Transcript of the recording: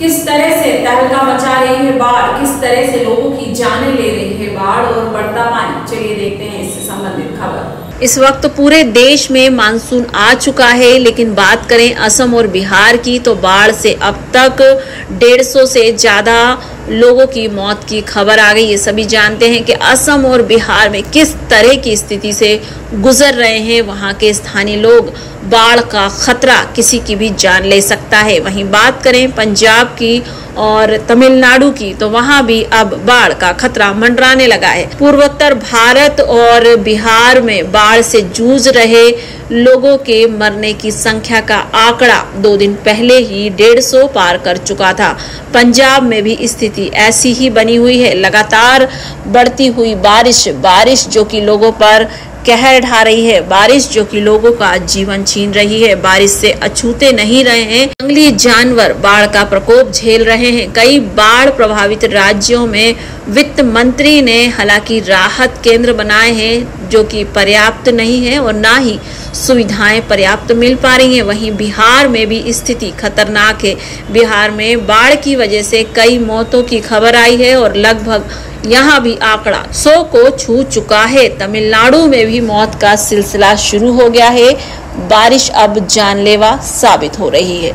किस तरह से तहलका मचा रही है बाढ़, किस तरह से लोगों की जाने ले रही है बाढ़ और बढ़ता पानी चलिए देखते हैं इससे संबंधित खबर। इस वक्त पूरे देश में मानसून आ चुका है, लेकिन बात करें असम और बिहार की तो बाढ़ से अब तक 150 से ज़्यादा लोगों की मौत की खबर आ गई। ये सभी जानते हैं कि असम और बिहार में किस तरह की स्थिति से गुजर रहे हैं। वहाँ के स्थानीय लोग बाढ़ का खतरा किसी की भी जान ले सकता है। वहीं बात करें पंजाब की और तमिलनाडु की तो वहाँ भी अब बाढ़ का खतरा मंडराने लगा है। पूर्वोत्तर भारत और बिहार में बाढ़ से जूझ रहे लोगों के मरने की संख्या का आंकड़ा दो दिन पहले ही डेढ़ सौ पार कर चुका था। पंजाब में भी स्थिति ऐसी ही बनी हुई है। लगातार बढ़ती हुई बारिश बारिश जो कि लोगों पर कहर ढा रही है। बारिश जो कि लोगों का जीवन छीन रही है। बारिश से अछूते नहीं रहे हैं। जंगली जानवर बाढ़ का प्रकोप झेल रहे हैं। कई बाढ़ प्रभावित राज्यों में वित्त मंत्री ने हालाँकि राहत केंद्र बनाए हैं, जो कि पर्याप्त नहीं है और ना ही सुविधाएँ पर्याप्त मिल पा रही हैं। वहीं बिहार में भी स्थिति खतरनाक है। बिहार में बाढ़ की वजह से कई मौतों की खबर आई है और लगभग यहाँ भी आंकड़ा सौ को छू चुका है। तमिलनाडु में भी मौत का सिलसिला शुरू हो गया है। बारिश अब जानलेवा साबित हो रही है।